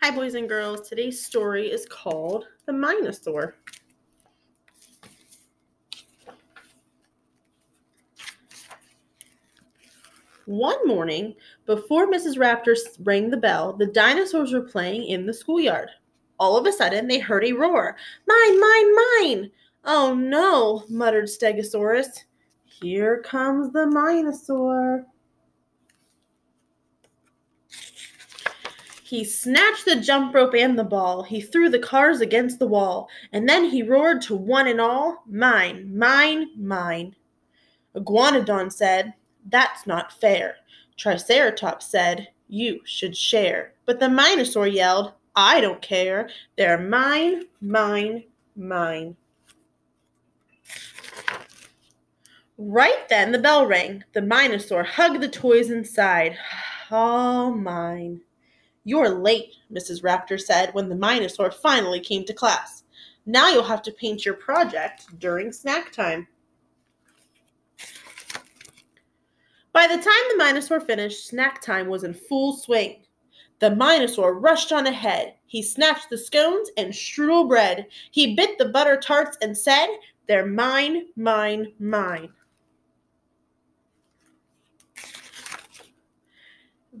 Hi, boys and girls. Today's story is called The Mine-o-saur. One morning, before Mrs. Raptor rang the bell, the dinosaurs were playing in the schoolyard. All of a sudden, they heard a roar Mine, mine, mine! Oh no, muttered Stegosaurus. Here comes the Mine-o-saur. He snatched the jump rope and the ball. He threw the cars against the wall. And then he roared to one and all, Mine, mine, mine. Iguanodon said, That's not fair. Triceratops said, You should share. But the Mine-o-saur yelled, I don't care. They're mine, mine, mine. Right then the bell rang. The Mine-o-saur hugged the toys inside. All mine. You're late, Mrs. Raptor said when the Mine-o-saur finally came to class. Now you'll have to paint your project during snack time. By the time the Mine-o-saur finished, snack time was in full swing. The Mine-o-saur rushed on ahead. He snatched the scones and strudel bread. He bit the butter tarts and said, They're mine, mine, mine.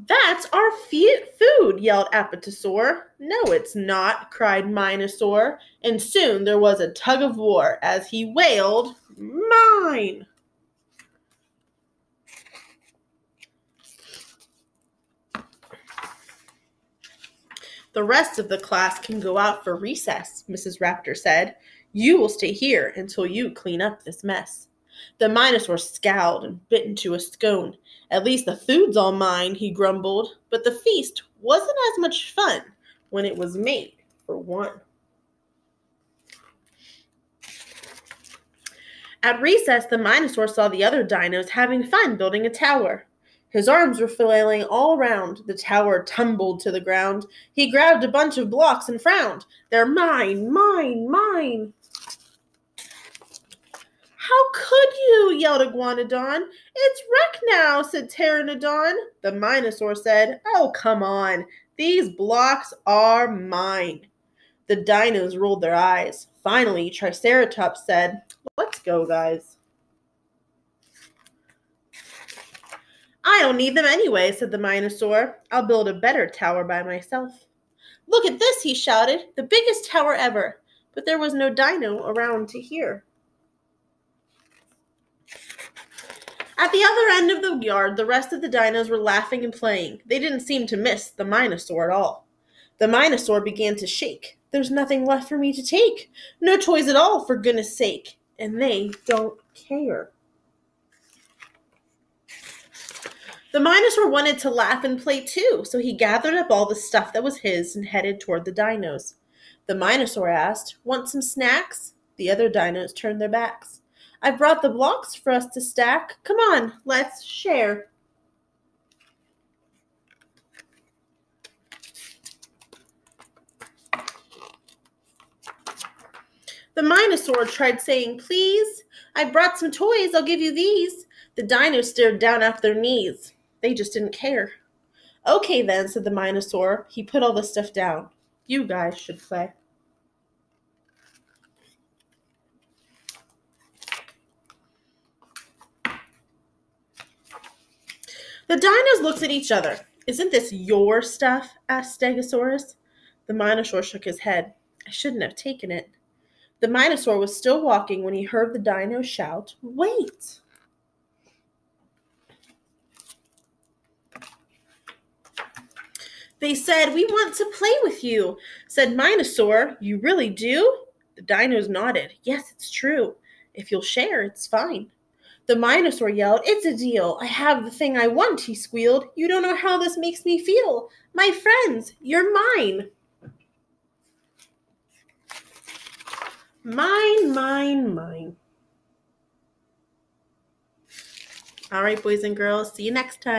That's our food, yelled Apatosaur. No, it's not, cried Mine-o-saur, and soon there was a tug of war as he wailed, Mine! The rest of the class can go out for recess, Mrs. Raptor said. You will stay here until you clean up this mess. The Mine-o-saur scowled and bit into a scone. At least the food's all mine, he grumbled, but the feast wasn't as much fun when it was made for one. At recess, the Mine-o-saur saw the other dinos having fun building a tower. His arms were flailing all around. The tower tumbled to the ground. He grabbed a bunch of blocks and frowned. They're mine, mine, mine. How could you? Yelled Iguanodon. It's wreck now, said Pteranodon. The Mine-o-saur said, Oh, come on. These blocks are mine. The dinos rolled their eyes. Finally, Triceratops said, Let's go, guys. I don't need them anyway, said the Mine-o-saur. I'll build a better tower by myself. Look at this, he shouted. The biggest tower ever. But there was no dino around to hear. At the other end of the yard, the rest of the dinos were laughing and playing. They didn't seem to miss the Mine-o-saur at all. The Mine-o-saur began to shake. There's nothing left for me to take. No toys at all, for goodness sake. And they don't care. The Mine-o-saur wanted to laugh and play too, so he gathered up all the stuff that was his and headed toward the dinos. The Mine-o-saur asked, Want some snacks? The other dinos turned their backs. I brought the blocks for us to stack. Come on, let's share. The Mine-o-saur tried saying, Please, I brought some toys. I'll give you these. The dinos stared down at their knees. They just didn't care. Okay, then, said the Mine-o-saur. He put all the stuff down. You guys should play. The dinos looked at each other. Isn't this your stuff? asked Stegosaurus. The Mine-o-saur shook his head. I shouldn't have taken it. The Mine-o-saur was still walking when he heard the dino shout, Wait! They said, We want to play with you, said Mine-o-saur. You really do? The dinos nodded. Yes, it's true. If you'll share, it's fine. The Mine-o-saur yelled, It's a deal. I have the thing I want, he squealed. You don't know how this makes me feel. My friends, you're mine. Mine, mine, mine. All right, boys and girls, see you next time.